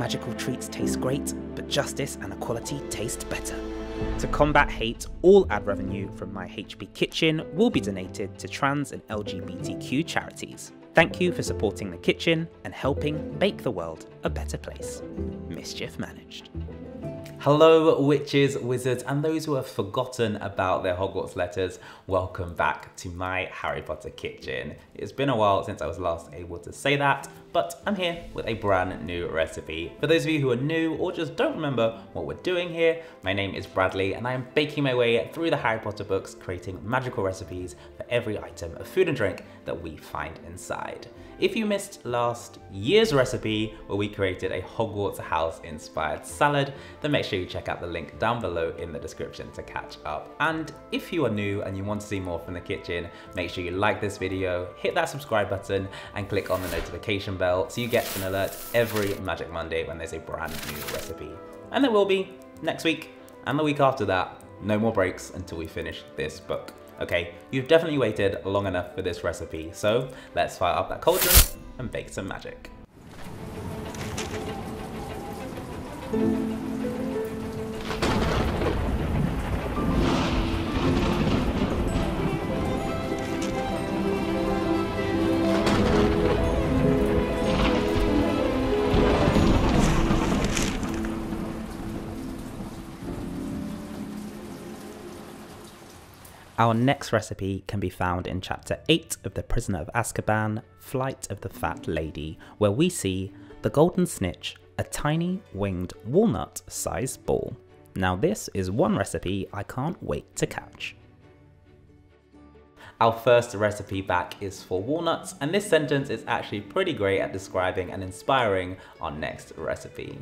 magical treats taste great, but justice and equality taste better. To combat hate, all ad revenue from my HP Kitchen will be donated to trans and LGBTQ charities. Thank you for supporting the kitchen and helping make the world a better place. Mischief managed. Hello, witches, wizards, and those who have forgotten about their Hogwarts letters. Welcome back to my Harry Potter kitchen. It's been a while since I was last able to say that, but I'm here with a brand new recipe. For those of you who are new or just don't remember what we're doing here, my name is Bradley and I am baking my way through the Harry Potter books, creating magical recipes for every item of food and drink that we find inside. If you missed last year's recipe where we created a Hogwarts house inspired salad, then make sure you check out the link down below in the description to catch up. And if you are new and you want to see more from the kitchen, make sure you like this video, hit that subscribe button and click on the notification bell so you get an alert every Magic Monday when there's a brand new recipe. And there will be next week and the week after that. No more breaks until we finish this book. Okay, you've definitely waited long enough for this recipe, so let's fire up that cauldron and bake some magic. Our next recipe can be found in chapter 8 of The Prisoner of Azkaban, Flight of the Fat Lady, where we see the golden snitch, a tiny winged walnut sized ball. Now this is one recipe I can't wait to catch. Our first recipe back is for walnuts, and this sentence is actually pretty great at describing and inspiring our next recipe.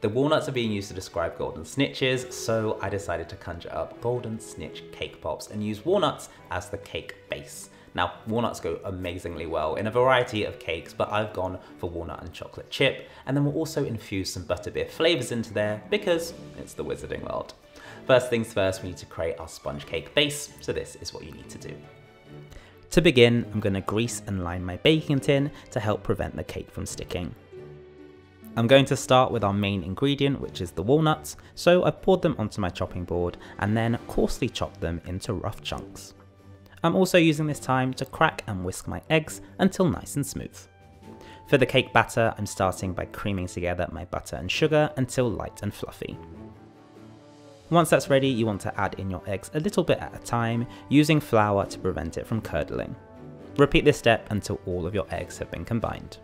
The walnuts are being used to describe golden snitches, so I decided to conjure up golden snitch cake pops and use walnuts as the cake base. Now, walnuts go amazingly well in a variety of cakes, but I've gone for walnut and chocolate chip, and then we'll also infuse some butterbeer flavors into there because it's the wizarding world. First things first, we need to create our sponge cake base, so this is what you need to do. To begin, I'm going to grease and line my baking tin to help prevent the cake from sticking. I'm going to start with our main ingredient, which is the walnuts, so I've poured them onto my chopping board and then coarsely chopped them into rough chunks. I'm also using this time to crack and whisk my eggs until nice and smooth. For the cake batter, I'm starting by creaming together my butter and sugar until light and fluffy. Once that's ready, you want to add in your eggs a little bit at a time, using flour to prevent it from curdling. Repeat this step until all of your eggs have been combined.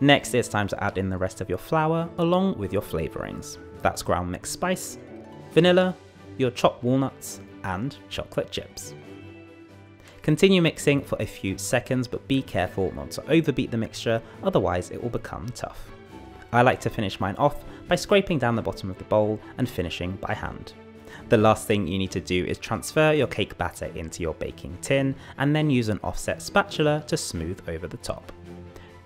Next, it's time to add in the rest of your flour along with your flavourings. That's ground mixed spice, vanilla, your chopped walnuts, and chocolate chips. Continue mixing for a few seconds, but be careful not to overbeat the mixture, otherwise it will become tough. I like to finish mine off by scraping down the bottom of the bowl and finishing by hand. The last thing you need to do is transfer your cake batter into your baking tin and then use an offset spatula to smooth over the top.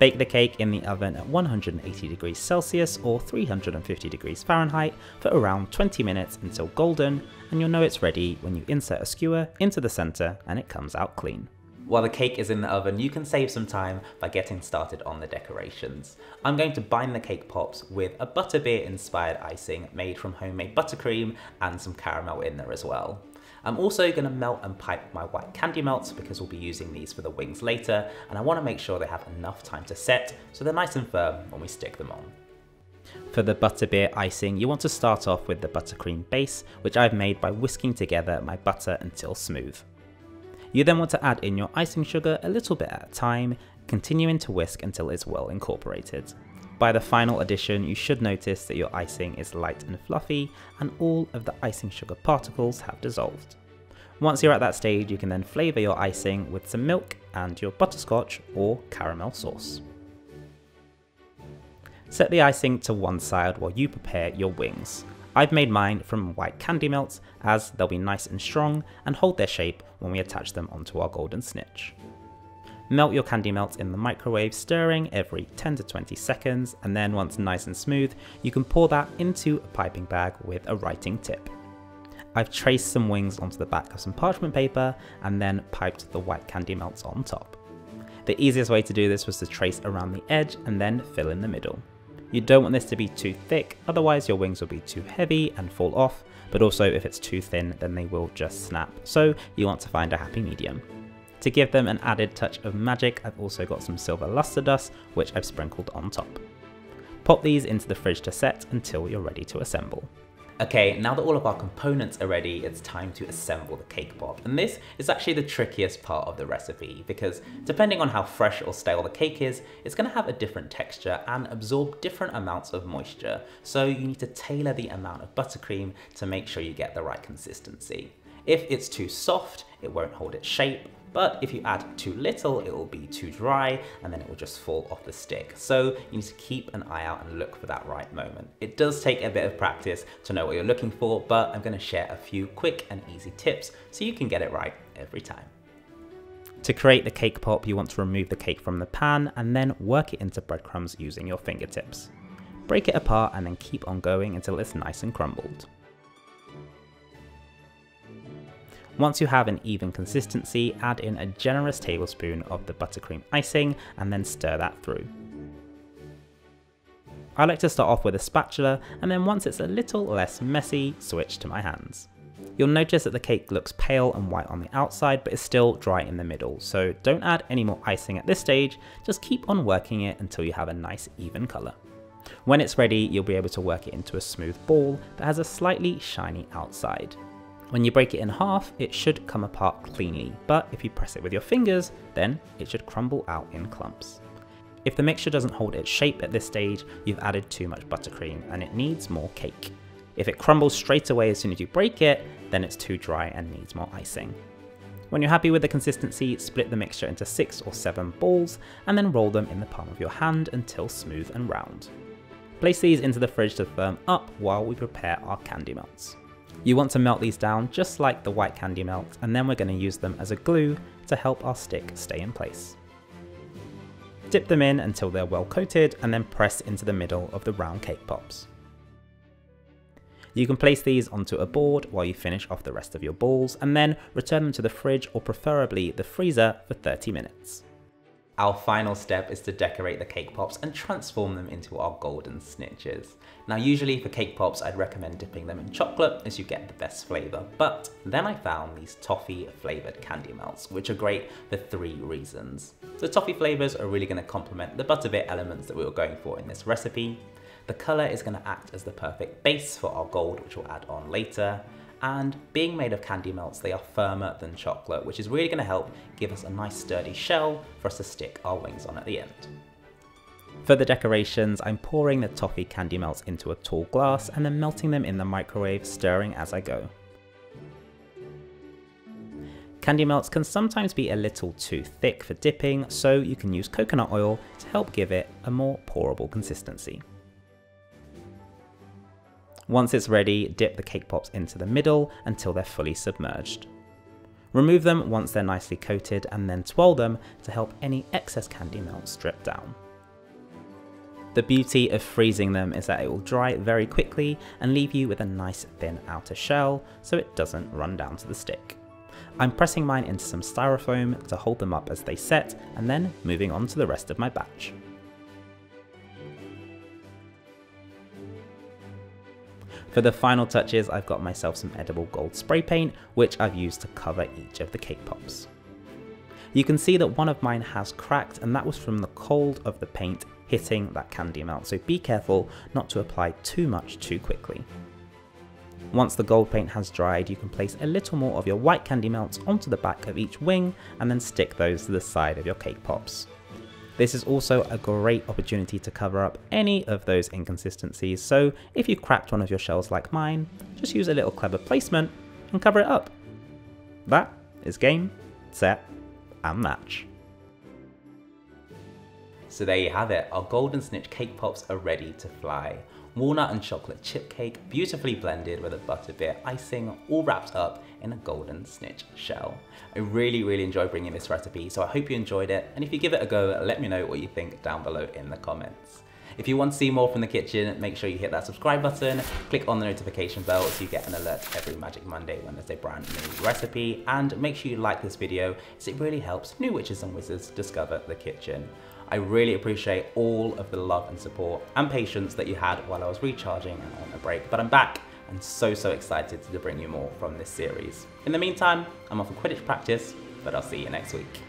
Bake the cake in the oven at 180 degrees Celsius or 350 degrees Fahrenheit for around 20 minutes until golden, and you'll know it's ready when you insert a skewer into the center and it comes out clean. While the cake is in the oven, you can save some time by getting started on the decorations. I'm going to bind the cake pops with a butterbeer inspired icing made from homemade buttercream and some caramel in there as well. I'm also going to melt and pipe my white candy melts because we'll be using these for the wings later and I want to make sure they have enough time to set so they're nice and firm when we stick them on. For the butterbeer icing, you want to start off with the buttercream base, which I've made by whisking together my butter until smooth. You then want to add in your icing sugar a little bit at a time, continuing to whisk until it's well incorporated. By the final addition, you should notice that your icing is light and fluffy and all of the icing sugar particles have dissolved. Once you're at that stage, you can then flavour your icing with some milk and your butterscotch or caramel sauce. Set the icing to one side while you prepare your wings. I've made mine from white candy melts as they'll be nice and strong and hold their shape when we attach them onto our golden snitch. Melt your candy melts in the microwave, stirring every 10 to 20 seconds, and then once nice and smooth, you can pour that into a piping bag with a writing tip. I've traced some wings onto the back of some parchment paper and then piped the white candy melts on top. The easiest way to do this was to trace around the edge and then fill in the middle. You don't want this to be too thick, otherwise your wings will be too heavy and fall off, but also if it's too thin then they will just snap, so you want to find a happy medium. To give them an added touch of magic, I've also got some silver luster dust, which I've sprinkled on top. Pop these into the fridge to set until you're ready to assemble. Okay, now that all of our components are ready, it's time to assemble the cake pop. And this is actually the trickiest part of the recipe because depending on how fresh or stale the cake is, it's gonna have a different texture and absorb different amounts of moisture. So you need to tailor the amount of buttercream to make sure you get the right consistency. If it's too soft, it won't hold its shape, but if you add too little, it will be too dry and then it will just fall off the stick. So you need to keep an eye out and look for that right moment. It does take a bit of practice to know what you're looking for, but I'm gonna share a few quick and easy tips so you can get it right every time. To create the cake pop, you want to remove the cake from the pan and then work it into breadcrumbs using your fingertips. Break it apart and then keep on going until it's nice and crumbled. Once you have an even consistency, add in a generous tablespoon of the buttercream icing and then stir that through. I like to start off with a spatula and then once it's a little less messy, switch to my hands. You'll notice that the cake looks pale and white on the outside but is still dry in the middle, so don't add any more icing at this stage, just keep on working it until you have a nice even colour. When it's ready, you'll be able to work it into a smooth ball that has a slightly shiny outside. When you break it in half, it should come apart cleanly, but if you press it with your fingers, then it should crumble out in clumps. If the mixture doesn't hold its shape at this stage, you've added too much buttercream and it needs more cake. If it crumbles straight away as soon as you break it, then it's too dry and needs more icing. When you're happy with the consistency, split the mixture into 6 or 7 balls and then roll them in the palm of your hand until smooth and round. Place these into the fridge to firm up while we prepare our candy melts. You want to melt these down just like the white candy melt and then we're going to use them as a glue to help our stick stay in place. Dip them in until they're well coated and then press into the middle of the round cake pops. You can place these onto a board while you finish off the rest of your balls and then return them to the fridge or preferably the freezer for 30 minutes. Our final step is to decorate the cake pops and transform them into our golden snitches. Now usually for cake pops I'd recommend dipping them in chocolate as you get the best flavour, but then I found these toffee flavoured candy melts which are great for three reasons. The toffee flavours are really going to complement the butterbeer elements that we were going for in this recipe. The colour is going to act as the perfect base for our gold which we'll add on later and being made of candy melts, they are firmer than chocolate, which is really gonna help give us a nice sturdy shell for us to stick our wings on at the end. For the decorations, I'm pouring the toffee candy melts into a tall glass and then melting them in the microwave, stirring as I go. Candy melts can sometimes be a little too thick for dipping, so you can use coconut oil to help give it a more pourable consistency. Once it's ready, dip the cake pops into the middle until they're fully submerged. Remove them once they're nicely coated and then twirl them to help any excess candy melt strip down. The beauty of freezing them is that it will dry very quickly and leave you with a nice thin outer shell so it doesn't run down to the stick. I'm pressing mine into some styrofoam to hold them up as they set and then moving on to the rest of my batch. For the final touches, I've got myself some edible gold spray paint, which I've used to cover each of the cake pops. You can see that one of mine has cracked and that was from the cold of the paint hitting that candy melt, so be careful not to apply too much too quickly. Once the gold paint has dried, you can place a little more of your white candy melts onto the back of each wing and then stick those to the side of your cake pops. This is also a great opportunity to cover up any of those inconsistencies, so if you cracked one of your shells like mine, just use a little clever placement and cover it up. That is game, set, and match. So there you have it, our golden snitch cake pops are ready to fly. Walnut and chocolate chip cake, beautifully blended with a butterbeer icing, all wrapped up in a golden snitch shell. I really, really enjoy bringing this recipe, so I hope you enjoyed it. And if you give it a go, let me know what you think down below in the comments. If you want to see more from the kitchen, make sure you hit that subscribe button, click on the notification bell so you get an alert every Magic Monday when there's a brand new recipe, and make sure you like this video as it really helps new witches and wizards discover the kitchen. I really appreciate all of the love and support and patience that you had while I was recharging and on a break, but I'm back and so, so excited to bring you more from this series. In the meantime, I'm off for Quidditch practice, but I'll see you next week.